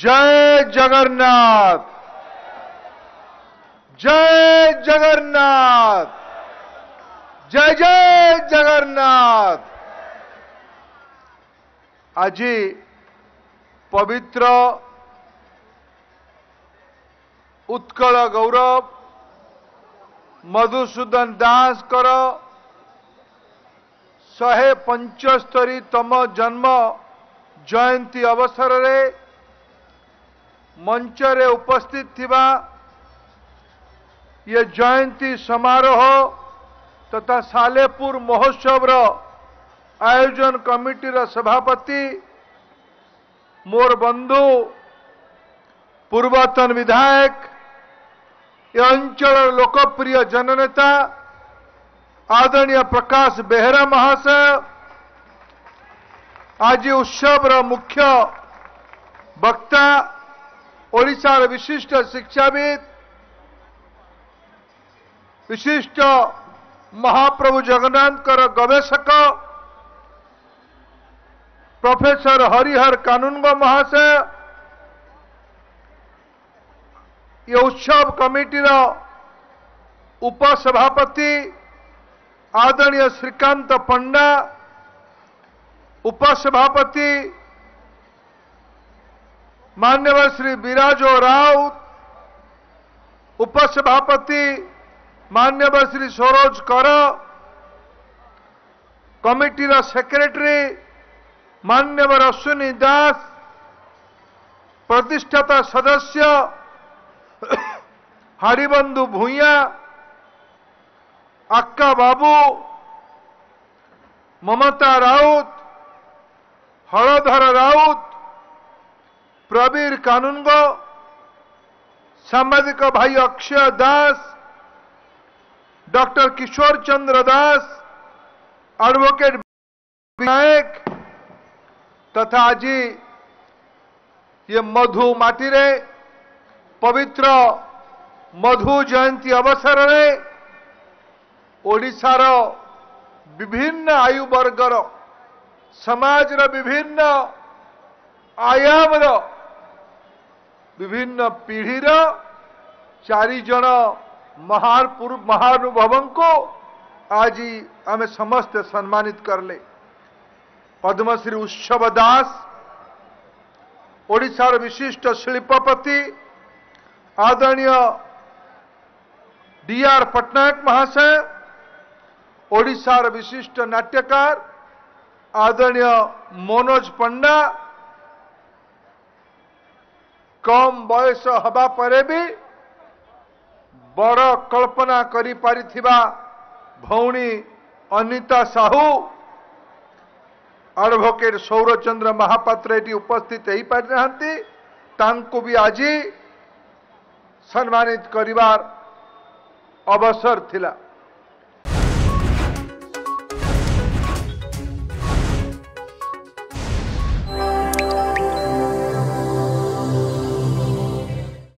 जय जगन्नाथ। जय जगन्नाथ। जय जय जगन्नाथ। आज, पवित्र, उत्कल गौरव, मधुसूदन दास कर, शहे पंचस्तरीतम जन्म जयंती अवसर में ମଞ୍ଚରେ ଉପସ୍ଥିତ ଥିବା ଇଏ ଜୟନ୍ତୀ ସମାରୋହ ତଥା ସାଲେପୁର ମହୋତ୍ସବର ଆୟୋଜନ କମିଟିର ସଭାପତି ମୋର ବନ୍ଧୁ ପୂର୍ବତନ ବିଧାୟକ ଏ ଅଞ୍ଚଳର ଲୋକପ୍ରିୟ ଜନନେତା ଆଦରଣୀୟ ପ୍ରକାଶ ବେହେରା ମହାଶୟ ଆଜି ଉତ୍ସବର ମୁଖ୍ୟ ବକ୍ତା ओडिशार विशिष्ट शिक्षाविद, विशिष्ट महाप्रभु जगन्नाथ गवेषक, प्रोफेसर हरिहर कानूनगो महाशय, ये उत्सव कमिटीर उपसभापति आदरणीय श्रीकांत पंडा, उपसभापति मान्यवर श्री विराजो राउत उपसभापति मान्यवर श्री सरोज कर, कमिटीर सेक्रेटरी मान्यवर अश्विनी दास, प्रतिष्ठाता सदस्य हरिबंधु भूया अक्का बाबू, ममता राउत हलधर राउत प्रवीर कानूनगो सांबादिक भाई अक्षय दास, डॉक्टर किशोर चंद्र दास एडवोकेट विनायक, तथा आज ये मधु माटी रे पवित्र मधु जयंती अवसर में ओडिशार विभिन्न आयु वर्गर समाज विभिन्न आयाम विभिन्न पीढ़ीर चारिज महानुभव को आज आम समस्त सम्मानित करले पद्मश्री उत्सव दास, ओडिशार विशिष्ट शिल्पपति, आदरणीय डीआर पटनायक महाशय, ओडिशार विशिष्ट नाट्यकार, आदरणीय मनोज पंडा କମ୍ ବୟସ ହେବା ପରେ ବି ବଡ଼ କଳ୍ପନା କରିପାରିଥିବା ଭଉଣୀ ଅନିତା ସାହୁ ଆଡ଼ଭୋକେଟ୍ ସୌରଚନ୍ଦ୍ର ମହାପାତ୍ର ଏଠି ଉପସ୍ଥିତ ହେଇପାରିନାହାନ୍ତି। ତାଙ୍କୁ ବି ଆଜି ସମ୍ମାନିତ କରିବାର ଅବସର ଥିଲା।